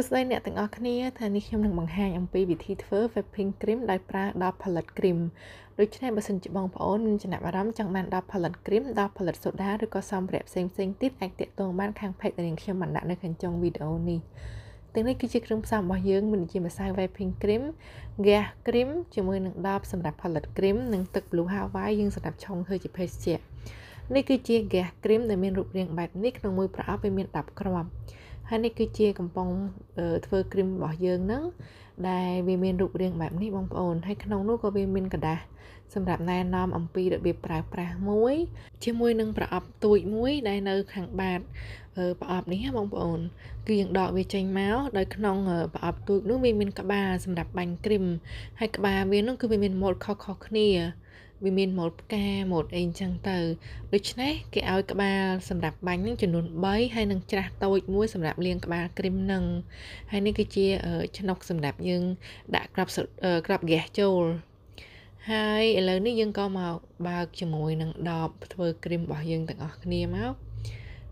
សួស្តីអ្នកទាំងអស់គ្នាថ្ងៃនេះខ្ញុំនឹងបង្ហាញអំពីវិធីធ្វើ whipping cream ដោយប្រើ10ផលិត cream ដូច្នេះបើសិនជាបងប្អូនមានចំណាប់អារម្មណ៍ចង់បាន10ផលិត cream 10ផលិតសូដាឬក៏សម្ភារៈផ្សេងផ្សេងទៀតអាចទាក់ទងបានខាង page ដែលខ្ញុំបានដាក់នៅខាងចុងវីដេអូនេះទាំងនេះគឺជាគ្រឿងផ្សំរបស់យើងមានជាម្សៅ whipping cream gas cream ជាមួយនឹង10សម្រាប់ផលិត cream និងទឹក blue hawaii យើងសម្រាប់ឆុងធ្វើជាភេសជ្ជៈនេះគឺជា gas cream ដែលមានរូបរាងបែបនេះក្នុងមួយប្រអប់វាមាន10គ្រាប់ ហើយនេះគឺជាកំប៉ុងធ្វើគ្រីមរបស់យើងហ្នឹងដែលវាមានរូបរាងបែបនេះបងប្អូនហើយក្នុងនោះក៏វាមានកដាស់សម្រាប់ណែនាំអំពីរបៀបប្រើប្រាស់មួយ ជាមួយនឹងប្រអប់ទូចមួយ ដែលនៅខាងបាតប្រអប់នេះបងប្អូន គឺយើងដកវាចេញមកដោយក្នុងប្រអប់ទូចនោះវាមានក្បាលសម្រាប់បាញ់គ្រីមហើយក្បាលវានោះគឺវាមានម៉ូតខុសៗគ្នា វាមានម៉ូតផ្កាម៉ូតអីអញ្ចឹងទៅដូច្នេះគេឲ្យក្បាលសម្រាប់បាញ់នឹងចំនួន3ហើយនឹងច្រាស់តូចមួយសម្រាប់លាងក្បាលគ្រីមនឹងហើយនេះគឺជាឆ្នុកសម្រាប់យើងដាក់ក្របក្របហ្គាសចូលហើយឥឡូវនេះយើងក៏មកបើកជាមួយនឹងដបធ្វើគ្រីមរបស់យើងទាំងអស់គ្នាមក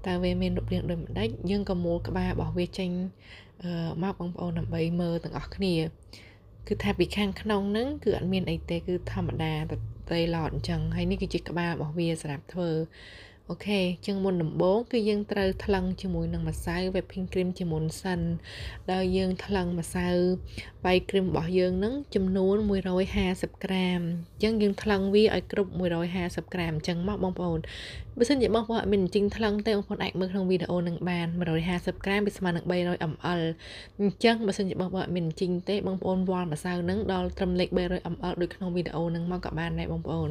តើវាមានរូបរាងដូចម្ដេចយើងក៏មូលក្បាលរបស់វាចេញមកបងប្អូនដើម្បីមើលទាំងអស់គ្នា គឺថាពីខាងក្នុងហ្នឹងគឺអត់មានអីទេគឺធម្មតាត្រីឡតអញ្ចឹងហើយនេះគឺជាក្បាលរបស់វាសម្រាប់ធ្វើ អូខេជាងមុនដំបូងគឺយើងត្រូវថ្លឹងជាមួយនឹងម្សៅ whipping cream ជាមុនសិនដែលយើងថ្លឹងម្សៅបាយ cream របស់យើងនឹងចំនួន150ក្រាមអញ្ចឹងយើងថ្លឹងវាឲ្យគ្រប់150ក្រាមអញ្ចឹងមកបងប្អូនបើសិនជាបងប្អូនអត់មានអញ្ចឹងថ្លឹងទេបងប្អូនអាចមើលក្នុងវីដេអូនឹងបាន150ក្រាមវាស្មើនឹង300 ml អញ្ចឹងបើសិនជាបងប្អូនអត់មានអញ្ចឹងទេបងប្អូនវាល់ម្សៅនឹងដល់ត្រឹមលេខ300 ml ដូចក្នុងវីដេអូនឹងមកក៏បានដែរបងប្អូន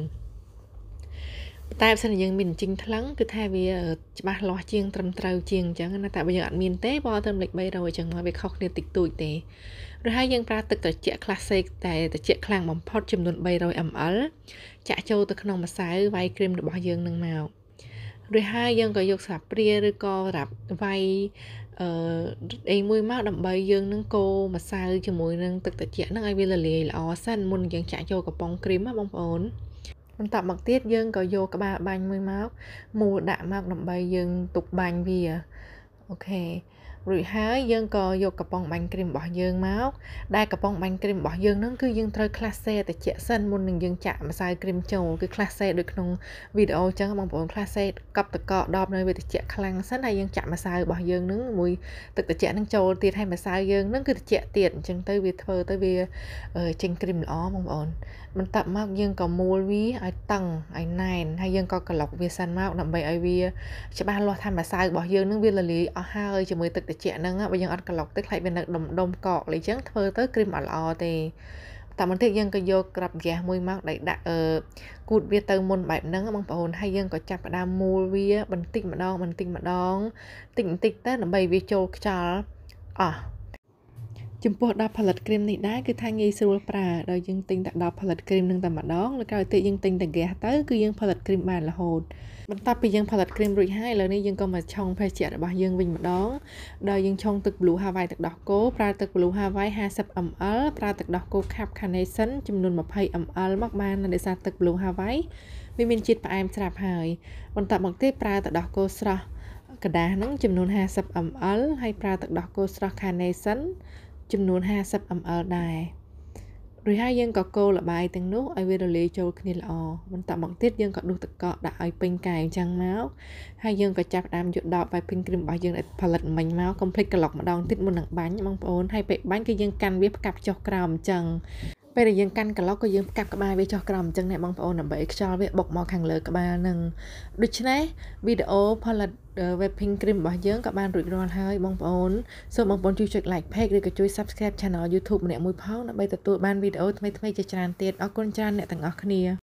តែបើសិនជាយើងមានជីងថ្លឹងគឺថាវាច្បាស់លាស់ជាងត្រឹមត្រូវជាងអញ្ចឹងណាតែបើយើងអត់មានទេបើត្រឹមលេខ300អញ្ចឹងមកវាខុសគ្នាតិចតួចទេឬហើយយើងប្រើទឹកត្រជាក់ classic តែត្រជាក់ខ្លាំងបំផុតចំនួន 300 ml ចាក់ចូលទៅក្នុងម្សៅវាយគ្រីមរបស់យើងនឹងមកឬហើយយើងក៏យកស្រាប់ព្រាឬក៏សម្រាប់វាយអឺអីមួយមកដើម្បីយើងនឹងកូរម្សៅជាមួយនឹងទឹកត្រជាក់ហ្នឹងឲ្យវារលាយល្អសិនមុនយើងចាក់ចូលកំប៉ុងគ្រីមណាបងប្អូន បន្តមកទៀតយើងក៏យកក្បាលបាញ់មួយមកមូលដាក់មកដើម្បីយើងទុកបាញ់វាអូខេរួចហើយយើងក៏យកកំប៉ុងបាញ់គ្រីមរបស់យើងមកដែលកំប៉ុងបាញ់គ្រីមរបស់យើងហ្នឹងគឺយើងត្រូវក្លាសេតិចសិនមុននឹងយើងចាក់ម្សៅគ្រីមចូលគឺក្លាសេដូចក្នុងវីដេអូអញ្ចឹងបងប្អូនក្លាសេកប់តកដបនៅវាតិចខ្លាំងសិនហើយយើងចាក់ម្សៅរបស់យើងហ្នឹងមួយទឹកតិចហ្នឹងចូលទៀតហើយម្សៅយើងហ្នឹងគឺតិចទៀតអញ្ចឹងទៅវាធ្វើទៅវាចេញគ្រីមល្អបងប្អូន បន្ទាប់មកយើងក៏មូលវាឲ្យតឹងឲ្យណែនហើយយើងក៏ក្លុកវាសិនមកដើម្បីឲ្យវាច្បាស់លាស់ថាម្សៅរបស់យើងនឹងវារលាយអស់ហើយជាមួយទឹកត្រជាក់ហ្នឹងបើយើងអត់ក្លុកទេខ្លាចវានៅដុំដុំកកអញ្ចឹងធ្វើទៅគ្រីមអត់ល្អទេតាមបន្តិចយើងក៏យកក្របហ្គាសមួយមកដៃដាក់អឺគូតវាទៅមុនបែបហ្នឹងបងប្អូនហើយយើងក៏ចាប់ផ្ដើមមូលវាបន្តិចម្ដងបន្តិចម្ដងតិចបន្តិចទៅដើម្បីវាចូលខ្យល់អស់ ចំពោះ10ផលិតគ្រីមនេះដែរគឺថាងាយស្រួលប្រើដោយយើងទិញតែ10ផលិតគ្រីមនឹងតែម្ដងแล้วក្រោយទៀតយើងទិញតែហ្គាសទៅគឺយើងផលិតគ្រីមបានរហូតបន្ទាប់ពីយើងផលិតគ្រីមរួចហើយឥឡូវនេះយើងក៏មកឆុងភេសជ្ជៈរបស់យើងវិញម្ដងដោយយើងឆុងទឹក Blue Hawaii ទឹកដោះគោប្រើទឹក Blue Hawaii 50 ml ប្រើទឹកដោះគោ Cap Carnation ចំនួន20 ml មកបានដោយសារទឹក Blue Hawaii វាមានជាតិផ្អែមស្រាប់ហើយបន្ទាប់មកទៀតប្រើទឹកដោះគោស្រស់กระดาษហ្នឹងចំនួន50 ml ហើយប្រើទឹកដោះគោស្រស់ Carnation ចំនួន 50 ml ដែររួចហើយយើងក៏កូរល្បាយទាំងនោះឲ្យវារលាយចូលគ្នាល្អបន្តមកទៀតយើងក៏ដួសទឹកកកដាក់ឲ្យពេញកែវអញ្ចឹងមកហើយយើងក៏ចាប់ផ្ដើមយកដបបាយពេញគ្រីមរបស់យើងដែលផលិតមិញមកកុំភ្លេចក្លុកម្ដងទៀតមុននឹងបាញ់បងប្អូនហើយពេលបាញ់គឺយើងកាន់វាផ្កាប់ចុះក្រោមអញ្ចឹង ពេលដែលយើងកាន់ក្លោកក៏យើងផ្កាប់ក្បាលវាចុះក្រោមអញ្ចឹងណាបងប្អូនដើម្បីខ្យល់វាបុកមកខាងលើក្បាលនឹងដូច្នេះវីដេអូផលិត whipping cream របស់យើងក៏បានរួចរាល់ហើយបងប្អូនសូមបងប្អូនជួយចុច like page ឬក៏ជួយ subscribe channel YouTube ម្នាក់មួយផងដើម្បីទទួលបានវីដេអូថ្មីៗជាច្រើនទៀតអរគុណច្រើនអ្នកទាំងអស់គ្នា